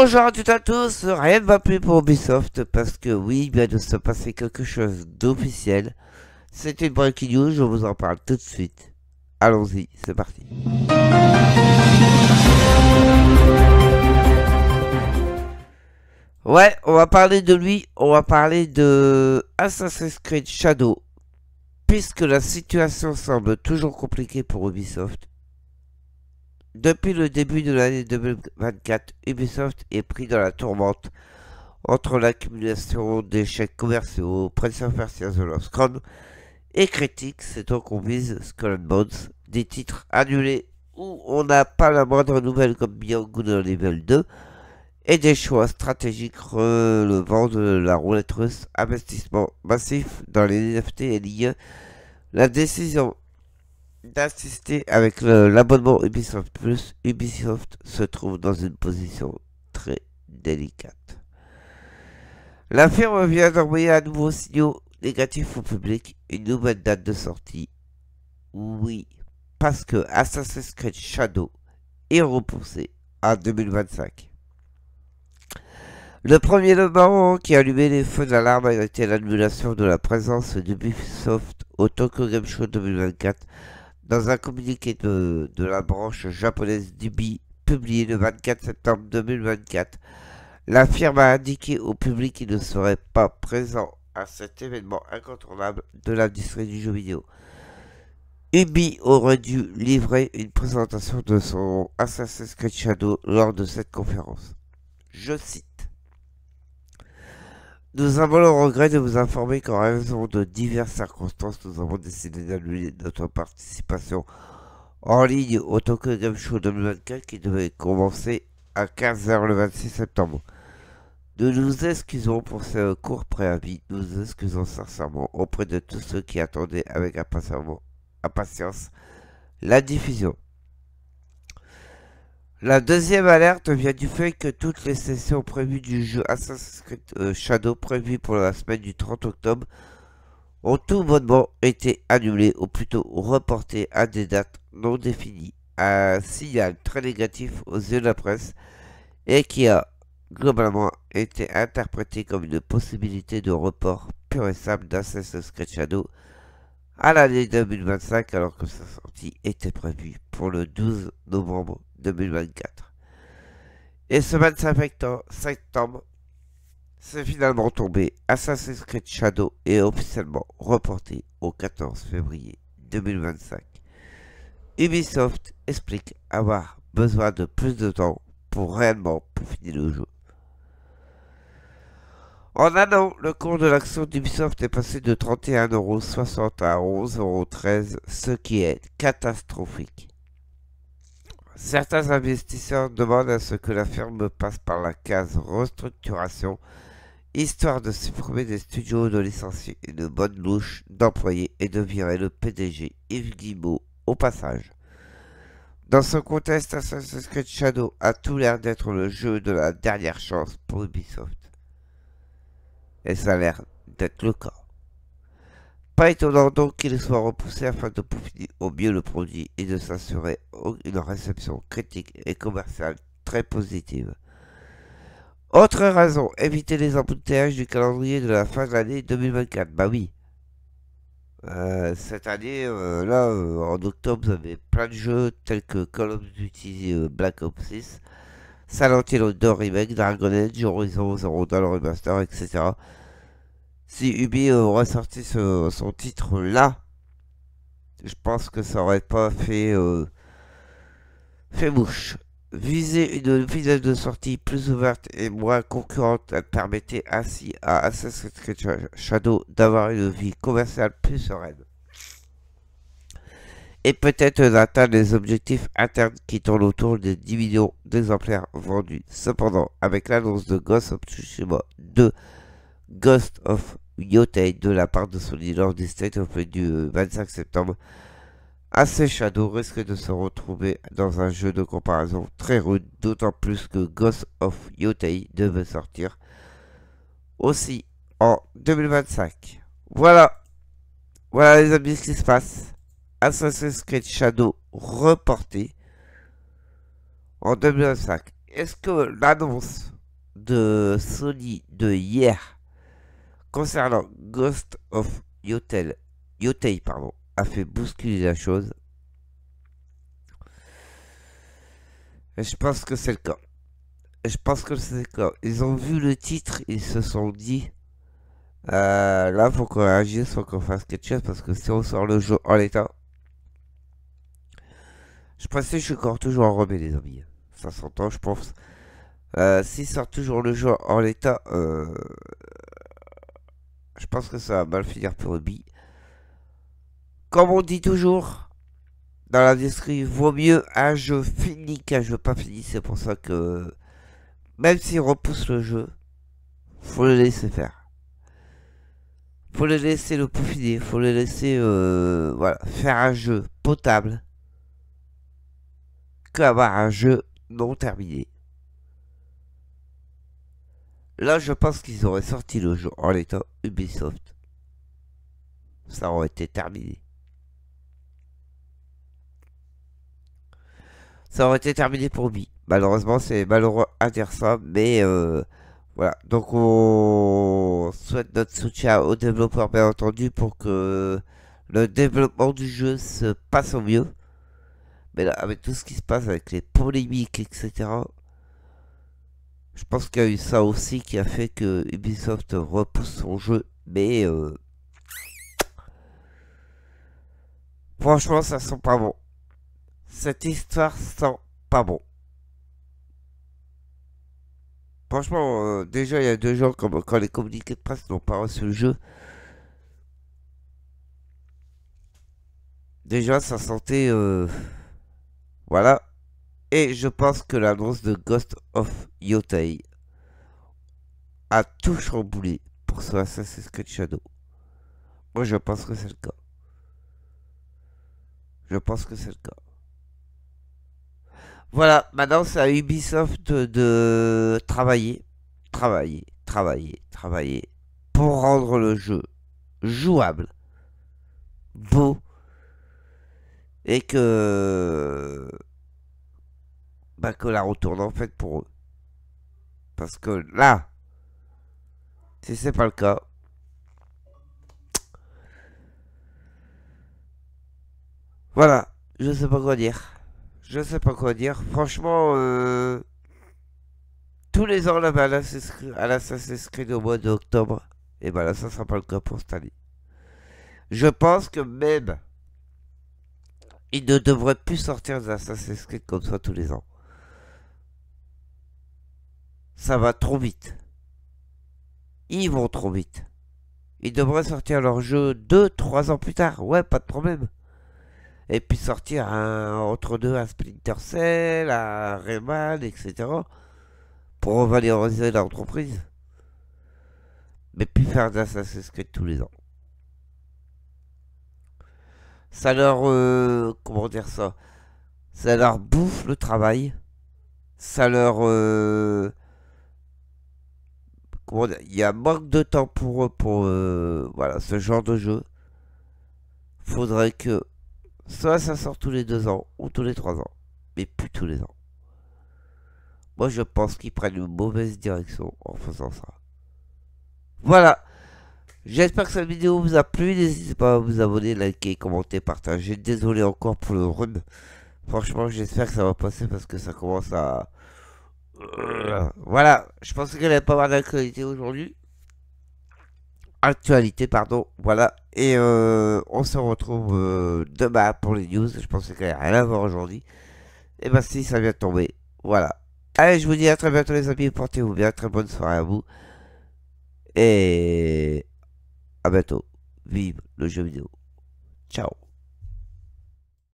Bonjour à toutes à tous, rien ne va plus pour Ubisoft parce que oui, il vient de se passer quelque chose d'officiel. C'est une breaking news, je vous en parle tout de suite. Allons-y, c'est parti. Ouais, on va parler de lui, on va parler de Assassin's Creed Shadow. Puisque la situation semble toujours compliquée pour Ubisoft, depuis le début de l'année 2024, Ubisoft est pris dans la tourmente entre l'accumulation d'échecs commerciaux, of Persia The Lost et critiques, c'est donc qu'on vise Skull and Bones, des titres annulés où on n'a pas la moindre nouvelle comme Beyond Level 2 et des choix stratégiques relevant de la roulette russe, investissement massif dans les NFT et liés la décision d'assister avec l'abonnement Ubisoft Plus, Ubisoft se trouve dans une position très délicate. La firme vient d'envoyer un nouveau signaux négatif au public, une nouvelle date de sortie. Oui, parce que Assassin's Creed Shadow est repoussé à 2025. Le premier élément qui a allumé les feux d'alarme a été l'annulation de la présence d'Ubisoft au Tokyo Game Show 2024 dans un communiqué de, la branche japonaise d'Ubi publié le 24 septembre 2024, la firme a indiqué au public qu'il ne serait pas présent à cet événement incontournable de l'industrie du jeu vidéo. Ubi aurait dû livrer une présentation de son Assassin's Creed Shadow lors de cette conférence. Je cite. Nous avons le regret de vous informer qu'en raison de diverses circonstances, nous avons décidé d'annuler notre participation en ligne au Tokyo Game Show 2024 qui devait commencer à 15h le 26 septembre. Nous nous excusons pour ce court préavis, nous nous excusons sincèrement auprès de tous ceux qui attendaient avec impatience la diffusion. La deuxième alerte vient du fait que toutes les sessions prévues du jeu Assassin's Creed euh, Shadow prévues pour la semaine du 30 octobre ont tout bonnement été annulées ou plutôt reportées à des dates non définies. Un signal très négatif aux yeux de la presse et qui a globalement été interprété comme une possibilité de report pur et simple d'Assassin's Creed Shadow à l'année 2025 alors que sa sortie était prévue pour le 12 novembre 2024. Et ce 25 septembre, c'est finalement tombé. Assassin's Creed Shadow est officiellement reporté au 14 février 2025. Ubisoft explique avoir besoin de plus de temps pour réellement finir le jeu. En un an, le cours de l'action d'Ubisoft est passé de 31,60€ à 11,13€, ce qui est catastrophique. Certains investisseurs demandent à ce que la firme passe par la case restructuration, histoire de supprimer des studios, de licencier une bonne louche d'employés et de virer le PDG Yves Guimau au passage. Dans ce contexte, Assassin's Creed Shadow a tout l'air d'être le jeu de la dernière chance pour Ubisoft. Et ça a l'air d'être le cas. Pas étonnant donc qu'il soit repoussé afin de peaufiner au mieux le produit et de s'assurer une réception critique et commerciale très positive. Autre raison, éviter les embouteillages du calendrier de la fin de l'année 2024. Bah oui. Euh, cette année, euh, là, euh, en octobre, vous avez plein de jeux tels que Call of Duty Black Ops 6, Silent Hill 2 Remake, Dragon Age, Horizon Zero Dawn Remaster, etc si Ubi aurait sorti son titre là, je pense que ça aurait pas fait, euh, fait mouche. Viser une vitesse de sortie plus ouverte et moins concurrente, permettait ainsi à Assassin's Creed Shadow d'avoir une vie commerciale plus sereine. Et peut-être d'atteindre les objectifs internes qui tournent autour des 10 millions d'exemplaires vendus. Cependant, avec l'annonce de Ghost of Tsushima 2 Ghost of Yotei de la part de Sony lors du State of du 25 septembre, AC Shadow risque de se retrouver dans un jeu de comparaison très rude, d'autant plus que Ghost of Yotei devait sortir aussi en 2025. Voilà, voilà les amis ce qui se passe. Assassin's Creed Shadow reporté en 2025. est-ce que l'annonce de Sony de hier concernant Ghost of Yotel, Yotei pardon, a fait bousculer la chose je pense que c'est le cas. Je pense que c'est le cas. Ils ont vu le titre, ils se sont dit euh, là, faut qu'on réagisse, faut qu'on fasse quelque chose parce que si on sort le jeu en l'état, je pense que je suis encore toujours en remet, les amis. Ça s'entend, je pense. Euh, S'il sort toujours le jeu en l'état, euh, je pense que ça va mal finir pour Ruby. Comme on dit toujours dans l'industrie, vaut mieux un jeu fini qu'un jeu pas fini. C'est pour ça que même s'il repousse le jeu, faut le laisser faire. Faut le laisser le peaufiner, faut le laisser euh, faire un jeu potable qu'avoir un jeu non terminé. Là, je pense qu'ils auraient sorti le jeu en l'état Ubisoft. Ça aurait été terminé. Ça aurait été terminé pour Ubi. Malheureusement, c'est malheureux à dire ça, mais euh, voilà. Donc, on souhaite notre soutien aux développeurs, bien entendu, pour que le développement du jeu se passe au mieux. Mais là, avec tout ce qui se passe, avec les polémiques, etc., je pense qu'il y a eu ça aussi qui a fait que Ubisoft repousse son jeu. Mais euh, franchement, ça sent pas bon. Cette histoire sent pas bon. Franchement, euh, déjà, il y a deux jours, quand les communiqués de presse n'ont pas reçu le jeu, déjà, ça sentait... Euh, voilà. Et je pense que l'annonce de Ghost of Yotei a tout chamboulé pour ce Assassin's Creed Shadow. Moi, je pense que c'est le cas. Je pense que c'est le cas. Voilà, maintenant c'est à Ubisoft de, travailler, travailler, travailler, travailler pour rendre le jeu jouable, beau, et que bah, que la retourne en fait pour eux. Parce que là, si c'est pas le cas, voilà, je sais pas quoi dire. Je sais pas quoi dire. Franchement, euh, tous les ans là, à l'Assassin's Creed au mois d'octobre, et ben là, ça sera pas le cas pour cette année. Je pense que même, il ne devrait plus sortir d'Assassin's Creed comme ça tous les ans. Ça va trop vite. Ils vont trop vite. Ils devraient sortir leur jeu 2-3 ans plus tard. Ouais, pas de problème et puis sortir entre deux un Splinter Cell, un Rayman, etc. pour revaloriser l'entreprise. Mais puis faire d'Assassin's Creed tous les ans. Ça leur... Euh, comment dire ça? Ça leur bouffe le travail. Ça leur... Euh, Il y a manque de temps pour eux pour euh, voilà, ce genre de jeu. Faudrait que Soit ça sort tous les deux ans ou tous les trois ans. Mais plus tous les ans. Moi je pense qu'ils prennent une mauvaise direction en faisant ça. Voilà. J'espère que cette vidéo vous a plu. N'hésitez pas à vous abonner, liker, commenter, partager. Désolé encore pour le rhume. Franchement, j'espère que ça va passer parce que ça commence à... Voilà. Je pensais qu'elle n'avait pas avoir d'actualité aujourd'hui actualité, pardon. Voilà. Et euh, on se retrouve euh, demain pour les news. Je pensais qu'il n'y avait rien à voir aujourd'hui. Et bah si, ça vient de tomber. Voilà. Allez, je vous dis à très bientôt les amis. Portez-vous bien. Très bonne soirée à vous. Et à bientôt. Vive le jeu vidéo. Ciao.